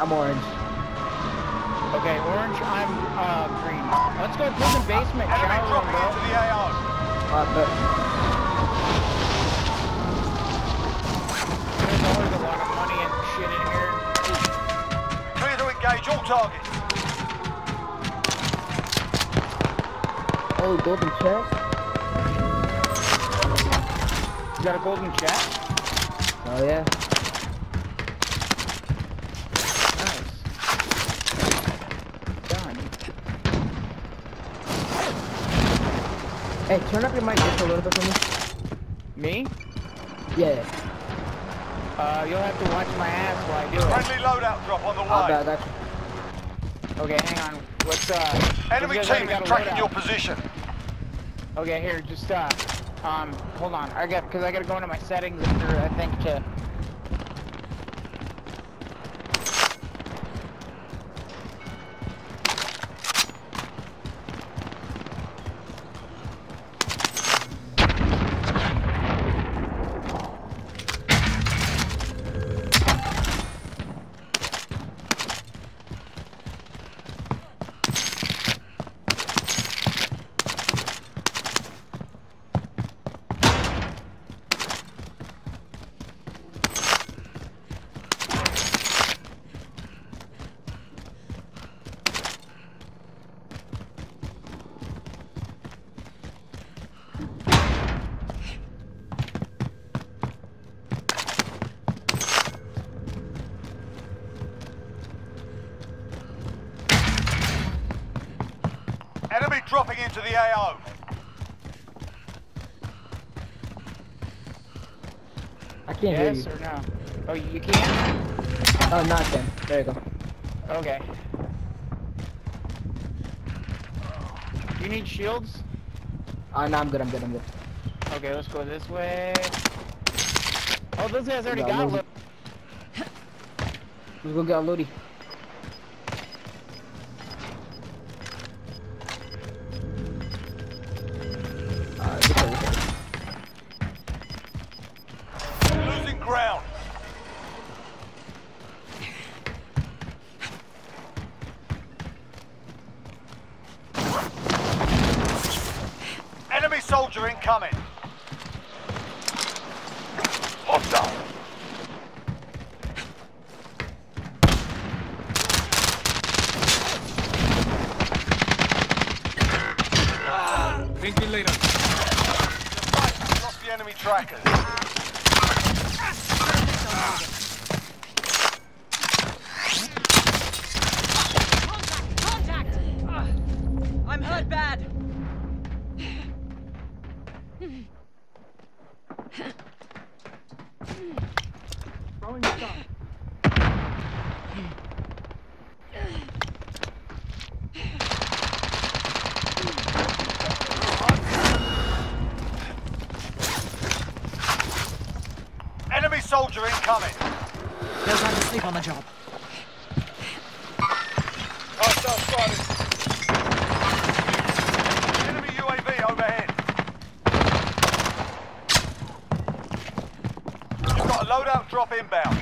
I'm orange. Okay, orange, I'm uh, green. Let's go prison basement, Enemy shower dropping bro. into the AO. Uh, but There's always a lot of money and shit in here. Clear to engage all targets. oh, golden chest. You got a golden chest? Oh yeah. Nice. Done. Hey, turn up your mic just a little bit for me. Me? Yeah. yeah. Uh, you'll have to watch my ass while I do it. Friendly loadout drop on the I'll way. bet I. Okay, hang on. What's, uh... Enemy you guys already team got is tracking your position. Okay, here, just, uh... Um, hold on. I got... Because I gotta go into my settings after, I think, to... Can't hear Yes or no? Oh, you can? Oh, not then. There you go. Okay. You need shields? Oh, no, I'm good. I'm good. I'm good. Okay, let's go this way. Oh, those guys already got those- loot. Let's go get a soldier incoming. Hostile. Think you later. Lost the enemy trackers. Contact! Contact! I'm hurt bad. Throwing stuff. Enemy soldier incoming. No time to sleep on the job. Hostile spotted. Enemy UAV overhead. You've got a loadout drop inbound.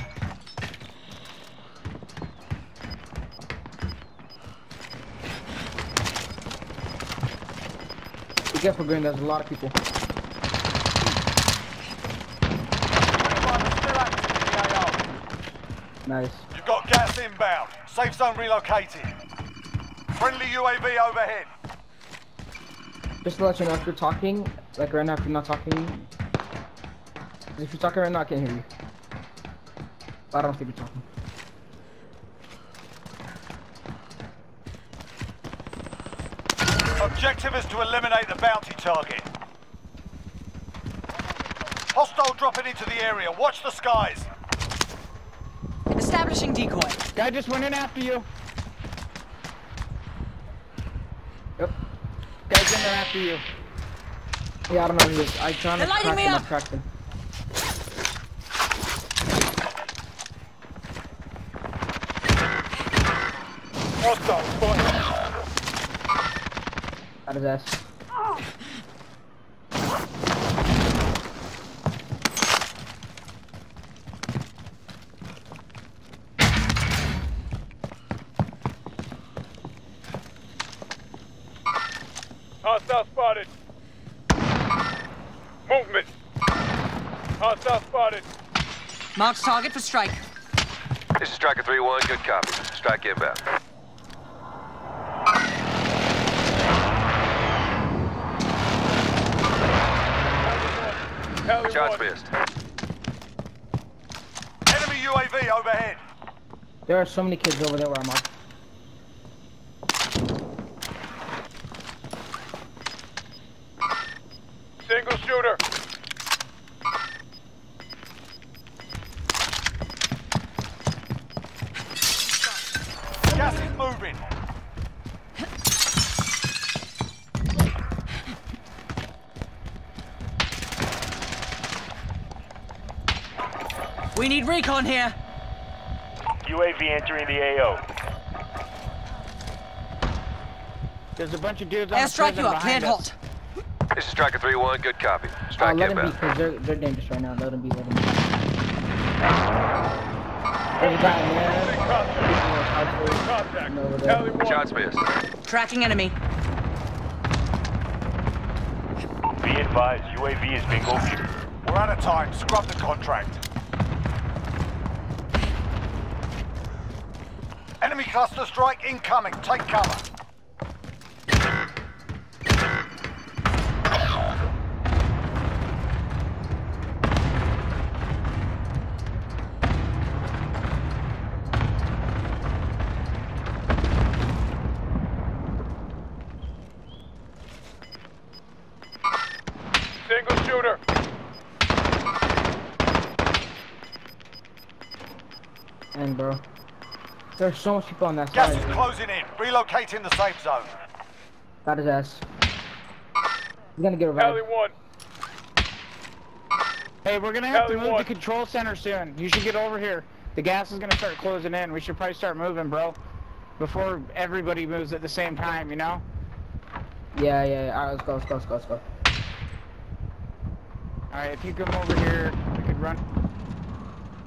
Be careful, Green. There's a lot of people. Everyone still active in the AO. Nice. You've got gas inbound. Safe zone relocated. Friendly UAV overhead. Just to let you know, if you're talking, like right now, if you're not talking, if you're talking right now, I can't hear you. I don't think you're talking. Objective is to eliminate the bounty target. Hostile dropping into the area. Watch the skies. Establishing decoy. Guy just went in after you. Yep. Guy's in there after you. Yeah, I don't know who he is. I trying to They're lighting crack me him. I up. cracked him. Hostile spotted out of this. Hostile spotted. Movement. Hostile spotted. Marks target for strike. This is Striker 3-1, good copy. Strike inbound. Tally Shots one. missed. Enemy UAV overhead. There are so many kids over there where I'm at. Single shooter. Gas is moving. We need recon here. UAV entering the AO. There's a bunch of dudes on the Airstrike prison you up. behind Cleared us. hot. This is Striker 3-1, good copy. Uh, Strike let them be, because they're, they're dangerous right now. Let them be, let them be. There's a guy in there. Contact. And over there. Tally one. Shots missed. Tracking enemy. Be advised, UAV is being overviewed. We're out of time. Scrub the contract. Enemy cluster strike incoming. Take cover. There's so much people on that Gas side. is closing in. Relocating the safe zone. Got his ass. He's gonna get Tally revived. one. Hey, we're gonna have to move one. the control center soon. You should get over here. The gas is gonna start closing in. We should probably start moving, bro. Before everybody moves at the same time, you know? Yeah, yeah, yeah. Alright, let's go, let's go, let's go, let's go. Alright, if you come over here, we could run.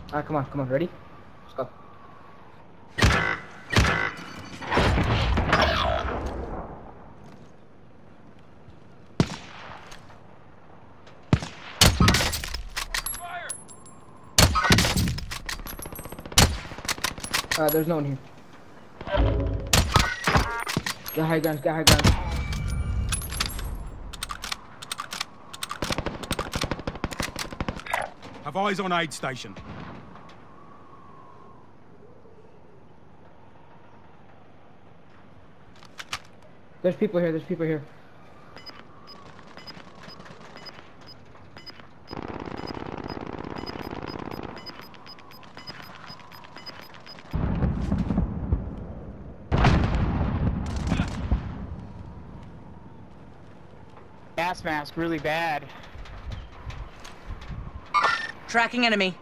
Alright, come on, come on, ready? Let's go. Uh, there's no one here. Get high guns, get high guns. Have eyes on aid station. There's people here, there's people here. Gas mask really bad. Tracking enemy.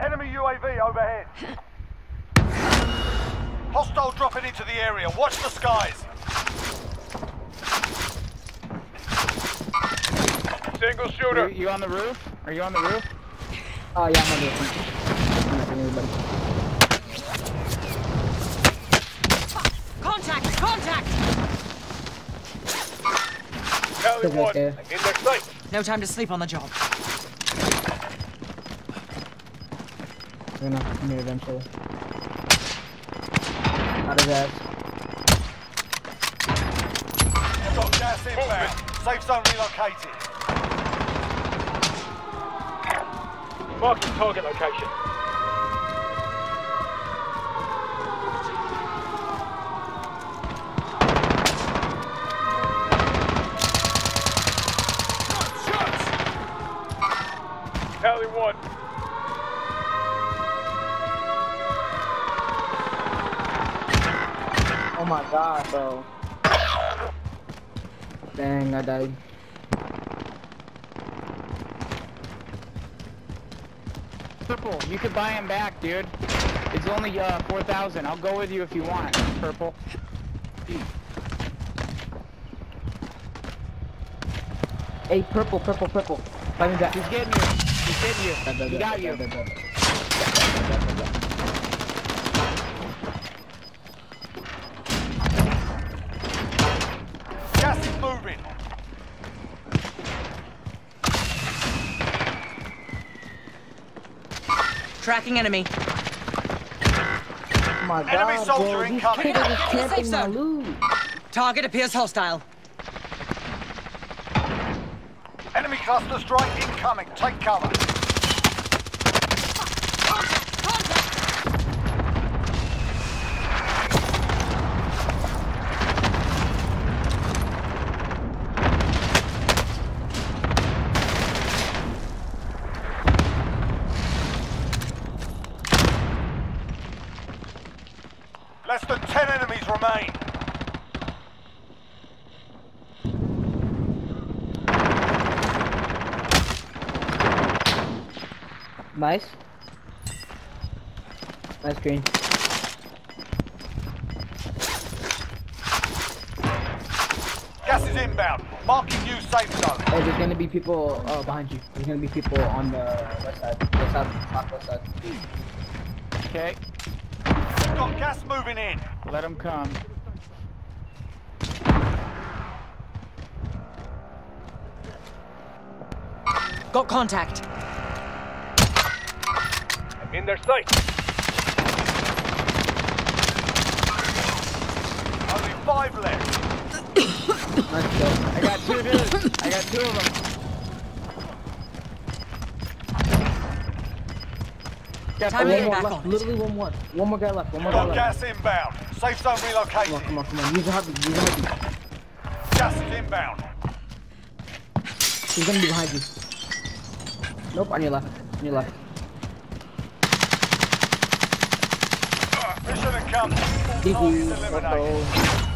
Enemy UAV overhead. Hostile dropping into the area. Watch the skies. Single You, shooter. you on the roof? Are you on the roof? Oh yeah, I'm on the I'm not getting anybody. Contact! Contact! Tally Still right one. there. Index sight. No time to sleep on the job. We're gonna have to come here eventually. Out of ass. Got gas inbound. Safe zone relocated. Marking target location. Tally one. Oh my god, bro. Dang, I died. Purple, you could buy him back, dude. It's only uh 4,000. I'll go with you if you want, Purple. Hey, purple, purple, purple. Fight me back. He's getting you. He's in you. He got you. Gas is moving. Tracking enemy. Oh my enemy God, soldier bro. incoming. Safe zone. Target appears hostile. Cluster strike incoming. Take cover. Nice. Nice green. Gas is inbound. Marking new safe zone. Oh, there's gonna be people uh, behind you. There's gonna be people on the west side. West side, top west side. Okay, Got gas moving in. let them come. Got contact. I'm in their sight. Only five left. Nice kill. I got two dudes. I got two of them. Got Time three. to One get more back left. on. Literally one more. One more guy left. One more guy Got left. gas inbound. Safe zone Come on, come on, come on. Use the heartbeat. Use the heartbeat. Gas is inbound. He's gonna be behind you. Nope, on your left. On your left. Mission accomplished. All targets eliminated.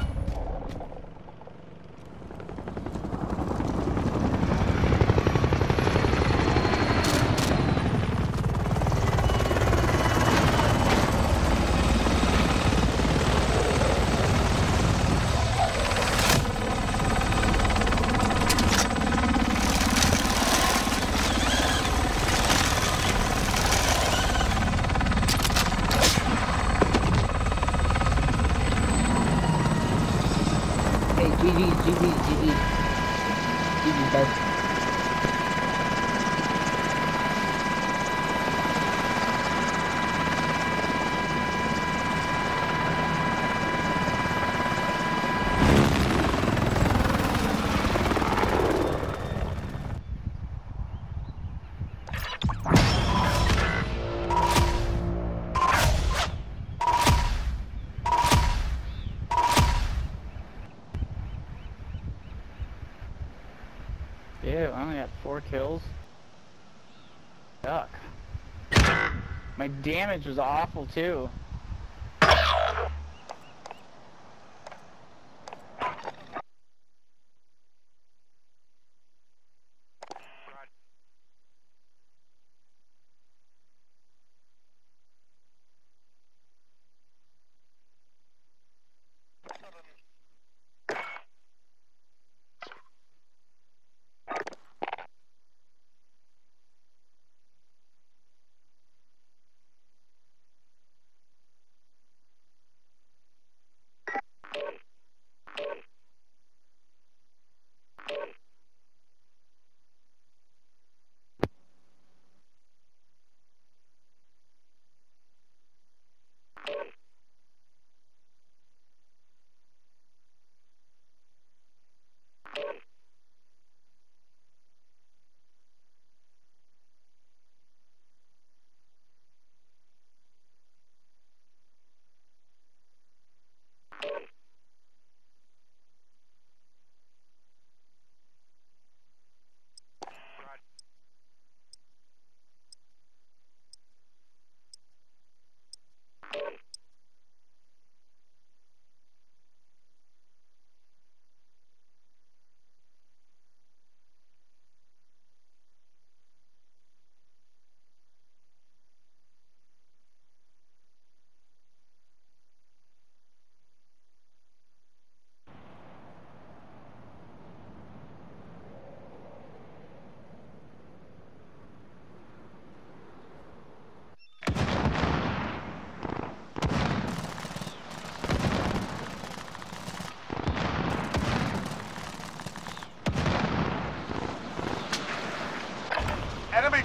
吉利吉利吉利吉利单 four kills. Yuck. My damage was awful too.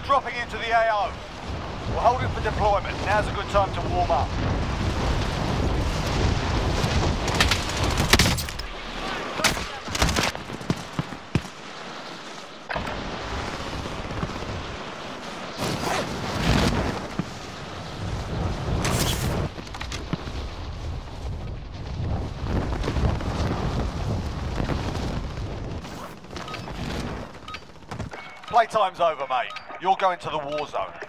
Dropping into the AO. We're holding for deployment. Now's a good time to warm up. Playtime's over, mate. You're going to the war zone.